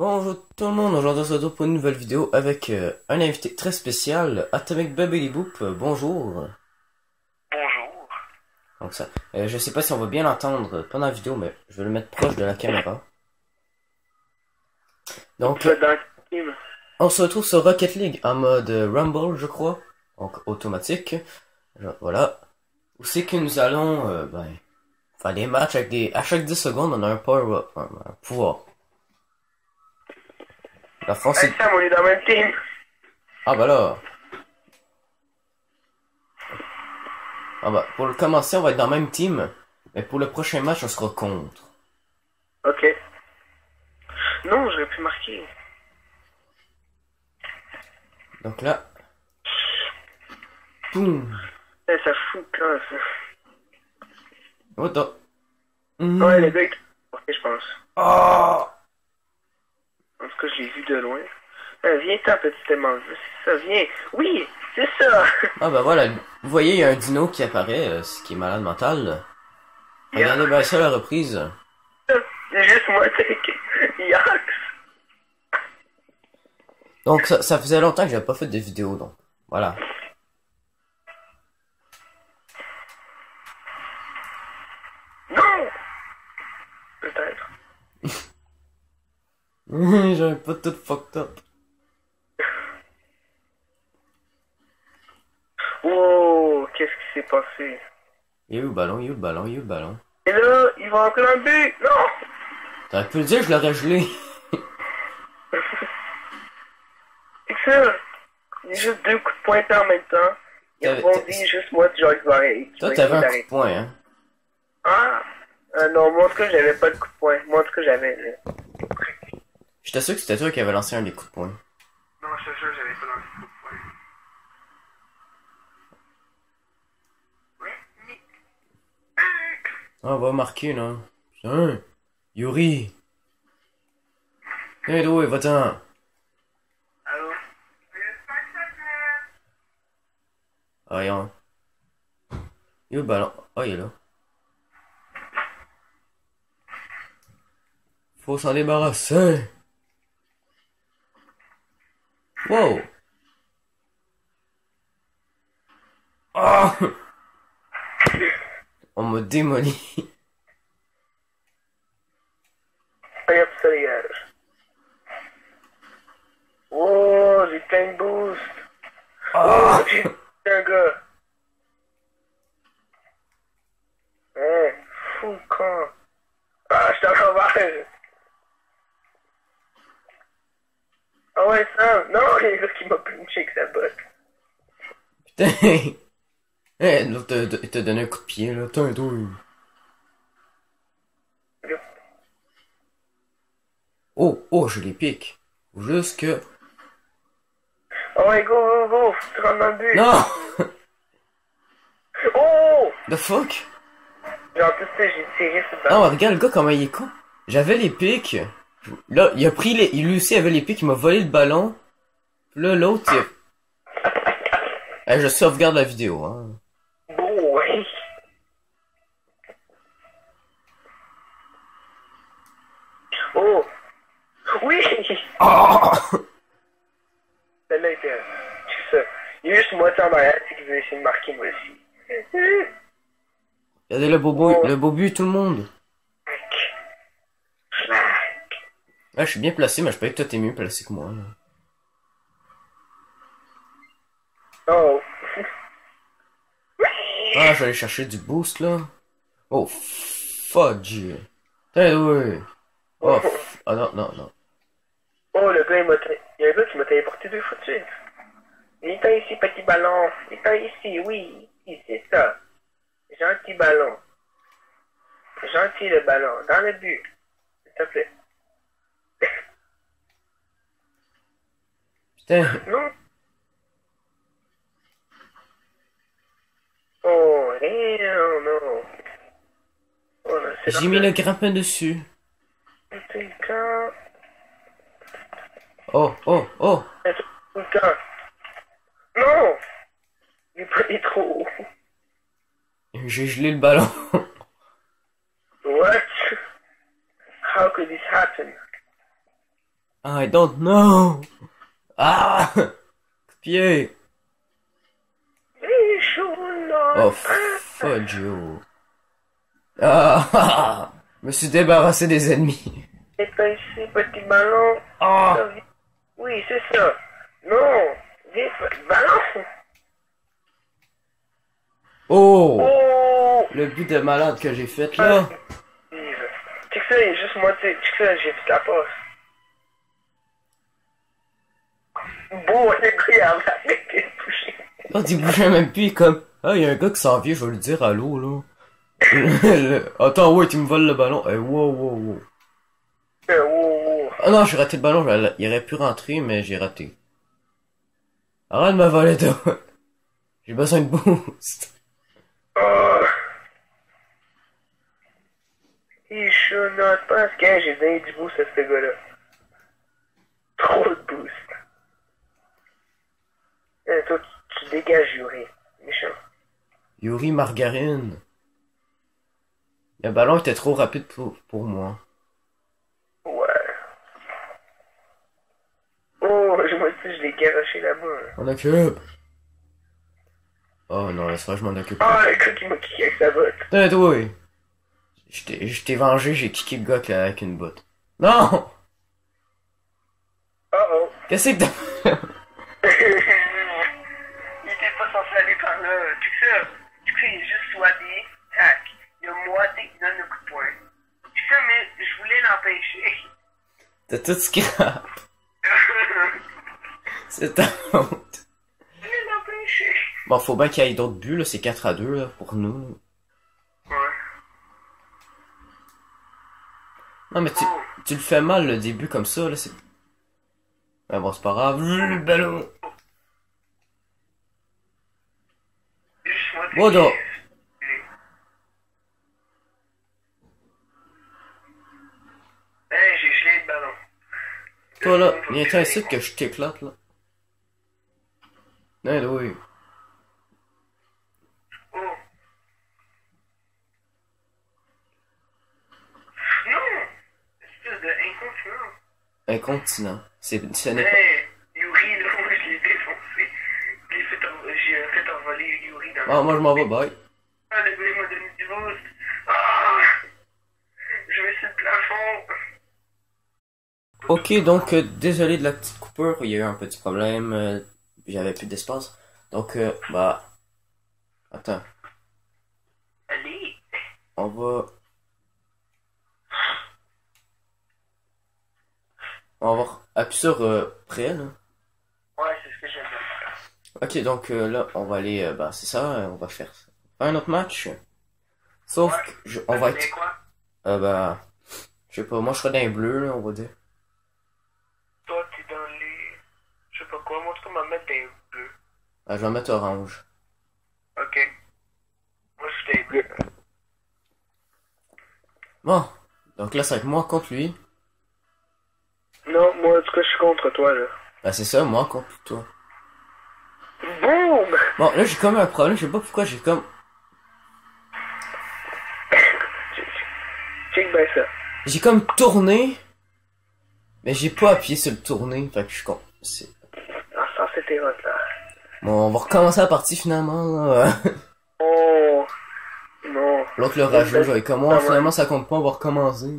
Bonjour tout le monde, aujourd'hui on se retrouve pour une nouvelle vidéo avec euh, un invité très spécial, Atomic Baby Boop, euh, bonjour. Bonjour. Donc ça, euh, je sais pas si on va bien l'entendre pendant la vidéo, mais je vais le mettre proche de la caméra. Donc, on se retrouve sur Rocket League en mode euh, Rumble, je crois, donc automatique. Genre, Voilà. Où c'est que nous allons, ben, faire des matchs avec des, à chaque 10 secondes on a un power-up, un, un pouvoir. La France, Hey Sam, on est dans le même team. Ah bah là. Ah bah, pour le commencer, on va être dans le même team. Mais pour le prochain match, on sera contre. Ok. Non, j'aurais pu marquer. Donc là. Boum. Eh, ça fout quand ça. Mhm. Ouais, les gars, ils marqué, je pense. Ah. En tout cas, je l'ai vu de loin. Eh, viens t'en, petit aimant. C'est ça, viens. Oui, c'est ça. Ah bah voilà, vous voyez, il y a un dino qui apparaît, euh, ce qui est malade mental. Regardez bien ça la reprise. C'est juste moi. Donc ça, ça faisait longtemps que j'avais pas fait de vidéo, donc voilà. Non Peut-être. J'avais pas tout fucked up. Oh, qu'est-ce qui s'est passé? Il est où le ballon, il est où le ballon, il est où le ballon. Et là, il va dans le but. Non T'aurais pu le dire, je l'aurais gelé. Ça. Il y a juste deux coups de poing en même temps. Il rebondit juste moi, genre, il va. Toi, t'avais un coup de poing, hein? Ah euh, Non, moi, en tout cas, j'avais pas de coup de poing. Moi, en tout cas, j'avais. là. J'étais sûr que c'était toi qui avais lancé un des coups de poing. Non, je te jure, j'avais pas lancé de coup de poing. Ah, on va marquer, là. Putain. Yuri. Hé, hey, va-t'en. Allô? Ah, Voyons. Il est où le ballon? Ah, il est là. Faut s'en débarrasser. Wow. Ah! On m'a démoli. Allez, hop, ça dégage. Oh, j'ai plein de boost. Ah! Oh, j'ai un gars. Hein, fou con. Ah, je suis en l'envers. Ah ouais, Sam. Non, il y a un gars qui m'a punché avec sa botte. Putain! Eh, l'autre t'a donné un coup de pied, là. Putain, toi. Oh, oh, je les pique. Juste que... Ah ouais, go, go, go. Faut que tu rentres dans le but. Non! Oh! The fuck? Genre, tout ça, j'ai tiré sur le Non, ballon. mais regarde le gars comment il est con. J'avais les pics. Là, il a pris les... Il lui aussi avait les pics, il m'a volé le ballon. Puis là, l'autre, il... Eh, je sauvegarde la vidéo, hein. Bon, ouais. Oh! Oui! Ah! Celle-là était. C'est ça. Il y a juste moi en arrière, qu'il veut essayer de marquer moi aussi. Regardez le bobo, le bobu, tout le monde. Ouais, je suis bien placé, mais je peux que toi t'es mieux placé que moi, là. Oh. Ah, je vais aller chercher du boost, là. Oh, fudge. Putain, ouais. Oh, f- ah non, non, non. Oh, le gars, il m'a. Il y a un gars qui m'a téléporté deux fois de suite. Il est ici, petit ballon. Il est ici, oui. Ici, c'est ça. Gentil ballon. Gentil le ballon. Dans le but. S'il te plaît. Putain, Non. Oh, hell no. Oh, j'ai mis le grappin dessus. Putain. Oh, oh, oh. Putain. Non. Il est trop haut. J'ai gelé le ballon. What? How could this happen? I don't know. Ah! Pied. Oh, fudge you. Ah! Je me suis débarrassé des ennemis. C'est pas ici, petit ballon. Ah! Oui, c'est ça. Non. Vite, ballon. Oh! Oh. Le but de malade que j'ai fait là. Check ça, il est juste moitié. Check ça, j'ai fait la passe. Bon, le gars, il a arrêté de toucher. Quand il bougeait même plus, comme, ah, il y a un gars qui s'en vient, je vais lui dire allô, là. Le- Attends, ouais, tu me voles le ballon. Eh, wow, wow, wow. Euh, oh, oh. Non, j'ai raté le ballon, il aurait pu rentrer, mais j'ai raté. Arrête de me voler, toi. J'ai besoin de boost. Oh. Il chonote parce que j'ai donné du boost à ce gars-là. Trop de boost. Eh, toi, tu, tu dégages, Yuri. Méchant. Yuri Margarine. Le ballon était trop rapide pour, pour moi. Ouais. Oh, je me dis, je l'ai garoché là-bas. On occupe. Oh non, laisse-moi, je m'en occupe. Ah, le gars qui m'a kické avec sa botte. Putain, toi. T'ai je t'ai vengé, j'ai kické le gars avec- avec une botte. Non! Oh oh. Qu'est-ce que t'as... il était pas censé aller par là. Tu sais? Tu sais, il est juste soigné. Tac. Il y a moitié qui donne le coup de poing. Tu sais, mais je voulais l'empêcher. T'as tout scrap. C'est ta honte. Bon, faut bien qu'il y ait d'autres buts, là. C'est 4 à 2, là, pour nous. Ouais. Non, mais tu, Oh. tu le fais mal, le début, comme ça, là, c'est... Mais bon, c'est pas grave. Le ballon. Bon, donc. Hey, j'ai gelé le ballon. Toi, là, viens-t'en ici que je t'éclate, là. Non, oui. Oh. Non! Espèce de incontinent. C'est, ce n'est pas... Hey, Yuri, là, moi, je l'ai défoncé. J'ai fait envoler Yuri dans Ah, moi, je m'en vais, bye. Ah, le gars, il m'a donné du boost. Ah! Je vais sur le plafond. Ok, donc, euh, désolé de la petite coupure, il y a eu un petit problème, euh, j'avais plus d'espace. Donc, euh, bah... Attends, Allez. on va... On va appuyer sur prêt, là. Ouais, c'est ce que j'aime. Ok, donc là, on va aller... bah, c'est ça, on va faire un autre match. Sauf Ouais. que je- on va être... bah... Je sais pas, moi, je serai dans les bleus, là, on va dire. Toi, t'es dans les... Je sais pas quoi, moi, en tout cas, m'en mettre des bleus. Ah, je vais mettre orange. Ok. Moi, des bleus. Bon, donc là, c'est avec moi contre lui. Non, moi, en tout cas, je suis contre toi, là. Bah, c'est ça, moi contre toi. Boum! Bon, là, j'ai comme un problème, je sais pas pourquoi j'ai comme... Check bien ça. J'ai comme tourné, mais j'ai pas appuyé sur le tourner, fait que je suis con. c'est- Ah, ça, c'était hot, là. Bon, on va recommencer la partie finalement, là. Oh! Non. L'autre le rageux, je vais comme moi, finalement ça compte pas, on va recommencer.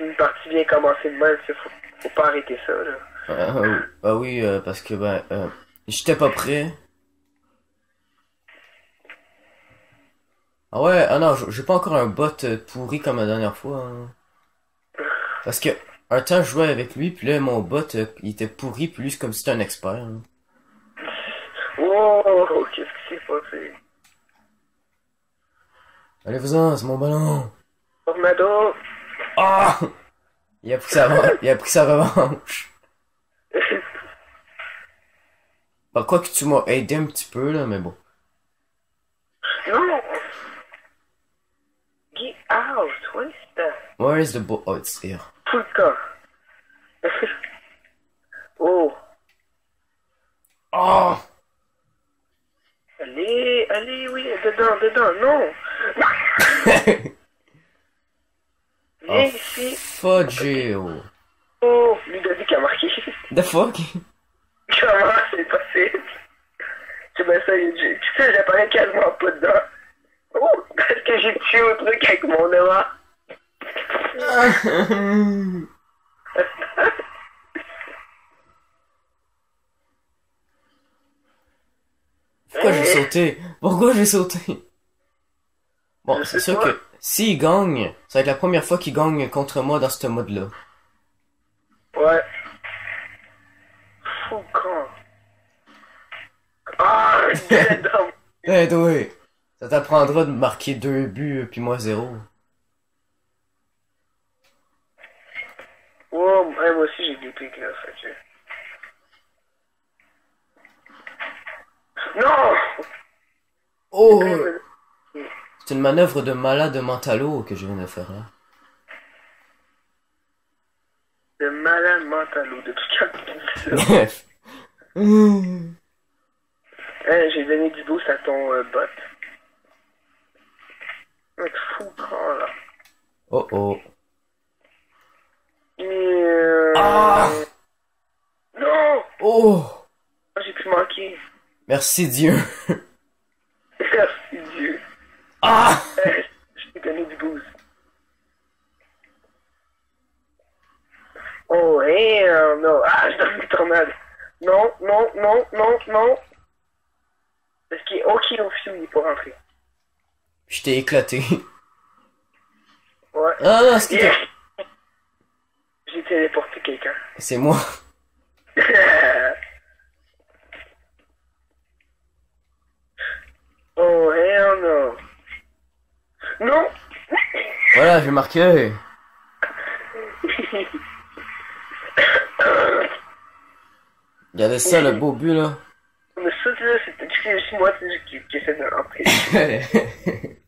Une partie bien commencée de même, c'est faut, faut pas arrêter ça, là. Ah, ah oui, oui, euh, parce que ben, euh, j'étais pas prêt. Ah ouais, ah non, j'ai pas encore un bot euh, pourri comme la dernière fois. hein. Parce que un temps je jouais avec lui, puis là mon bot euh, il était pourri, c'est comme si c'était un expert. hein. Oh! Passé? Allez vous-en, c'est mon ballon. Tornado! Ah! Il a pris sa, il a pris sa revanche. Bah quoi que tu m'as aidé un petit peu là, mais bon. non! Get out! What is that? Where is the ball? Oh, it's here. Tout le temps. oh! Oh! Allez, allez, oui, dedans, dedans, non! Viens Oh, ici. Fudgeo. Oh, Ludovic a marqué. The fuck? Comment c'est possible? Tu me ça, tu sais, j'apparais quasiment pas dedans. Oh, parce que j'ai tué au truc avec mon aimant. Pourquoi j'ai sauté? Pourquoi j'ai sauté? Bon, c'est sûr que s'il gagne, ça va être la première fois qu'il gagne contre moi dans ce mode-là. Ouais. Fou con. Ah, dead. Eh, oui. Ça t'apprendra de marquer deux buts, euh, puis moi zéro. Oh, ouais, moi aussi j'ai des pics là, fait que... Non! Oh! C'est une manœuvre de malade mentalo que je viens de faire là. De malade mental, depuis quand tu dis ça? Bref. Hein, j'ai donné du boost à ton euh, bot. Mec, fou con là. Oh oh. Mais, euh... Ah! Non! Oh! J'ai pu manquer. Merci Dieu. Merci Dieu. Ah! Euh, Je t'ai donné du boost. Oh, hell no. Ah, je donne des tornades. Non, non, non, non, non. Parce qu'il est OK au fiu, il est pas rentré. Je t'ai éclaté. Ouais. Ah c'est Yeah. J'ai téléporté quelqu'un. c'est moi. oh, hell no. Non! Voilà, j'ai marqué. Regardez ça, le beau but là. Mais ça, là, c'était c'est juste moi qui, qui essaie de rentrer.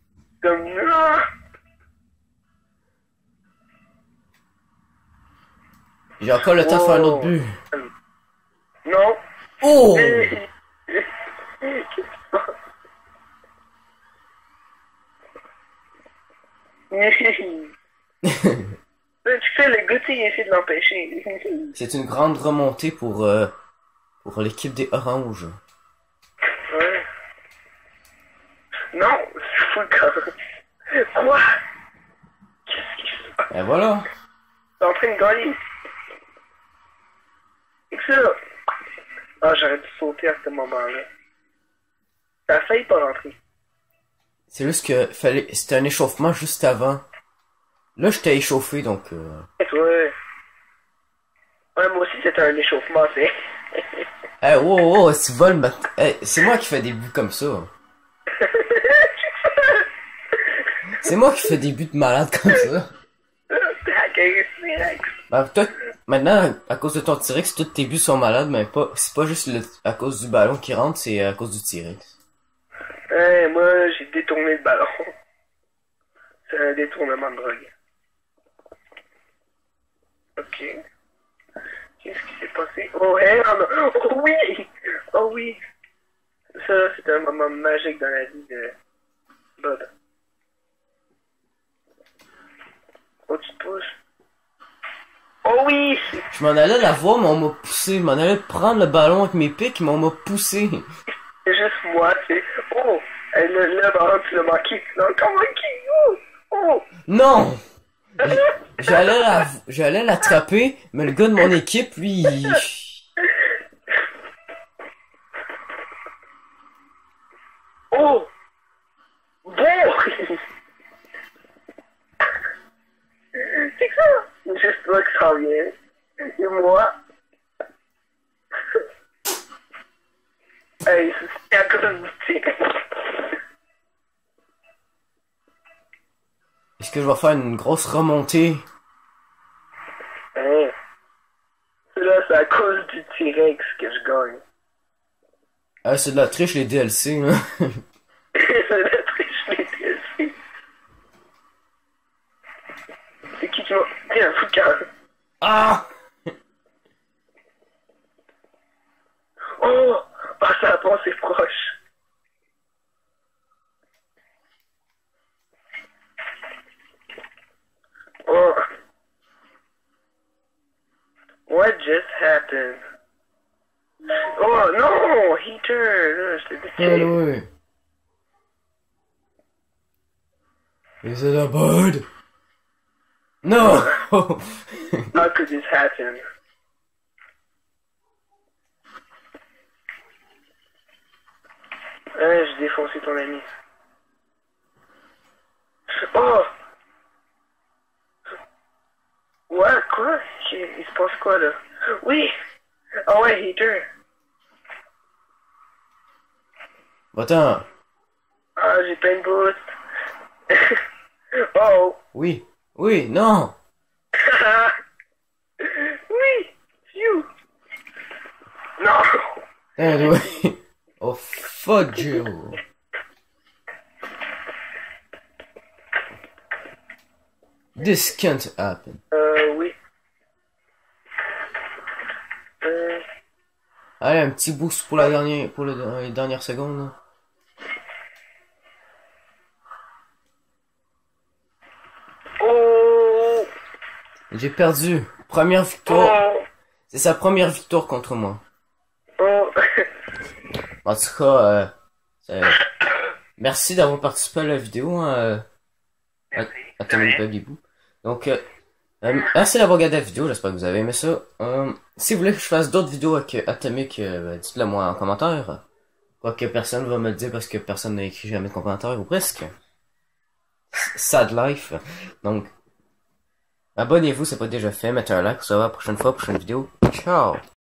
Comme, non! J'ai encore le temps de faire un autre Oh. but. Non! Oh! tu sais, le gars, il essaie de l'empêcher. C'est une grande remontée pour, euh, pour l'équipe des Oranges. ouais. Non, c'est fou le camp. Quoi? Qu'est-ce qu'il fait? Et voilà. T'es en train de gagner. Ça? Ah, j'aurais dû sauter à ce moment-là. Ça a failli pas rentrer. C'est juste que fallait, c'était un échauffement juste avant. Là, j'étais échauffé, donc, euh... Ouais. Ouais, moi aussi, c'était un échauffement, c'est. Eh, oh, oh, tu voles ma... Eh, c'est moi qui fais des buts comme ça. C'est moi qui fais des buts de malade comme ça. Ben, toi, maintenant, à cause de ton T-Rex, tous tes buts sont malades, mais pas, c'est pas juste le- à cause du ballon qui rentre, c'est à cause du T-Rex. Ouais, moi, j'ai détourné le ballon. C'est un détournement de drogue. Ok. Qu'est-ce qui s'est passé? Oh, hey, oh, non. oh oui! Oh oui! Ça, c'est un moment magique dans la vie de Bob. Oh, tu te pousses? Oh oui! Je m'en allais la voir, mais on m'a poussé. Je m'en allais prendre le ballon avec mes pics, mais on m'a poussé. C'est juste moi, c'est. Oh! Hey, le, le ballon, tu l'as manqué. Encore manqué! Oh! Oh! Non! J'allais la, j'allais l'attraper, mais le gars de mon équipe, lui, il- Oh! Bon! C'est ça? Juste toi qui s'en. Et moi. hey, c'est à cause du tigre. est-ce que je vais faire une grosse remontée? Hein? Là, c'est à cause du T-Rex que je gagne. Ah, c'est de la triche, les DLC, hein. c'est la triche, les DLC. C'est qui qui m'a. T'es un fou quand Ah! Oh! Ah, ça a passé proche. Oh no! heater, t'ai dit. Is it a bird? No! How could this happen? Ouais, j'ai défoncé ton ami. Oh! Ouais, quoi? Il se passe quoi, là? Oui! Ah ouais, heater! Attends. Ah, j'ai plein de boost! oh! Oui. Oui, non! oui! Phew! Non! Anyway. Oh, fuck you. This can't happen. Allez, un petit boost pour la dernière, pour le- les dernières secondes. oh! J'ai perdu. Première victoire. Oh! C'est sa première victoire contre moi. Oh! En tout cas, euh, merci d'avoir participé à la vidéo. Hein, euh, à, à. Donc, euh, euh, merci d'avoir regardé la vidéo. J'espère que vous avez aimé ça. Euh, si vous voulez que je fasse d'autres vidéos avec euh, Atomic, euh, ben, dites-le moi en commentaire. Quoique personne va me le dire parce que personne n'a écrit jamais de commentaire ou presque. Sad life. Donc, abonnez-vous, c'est pas déjà fait. Mettez un like. Se revoit la prochaine fois, prochaine vidéo. Ciao!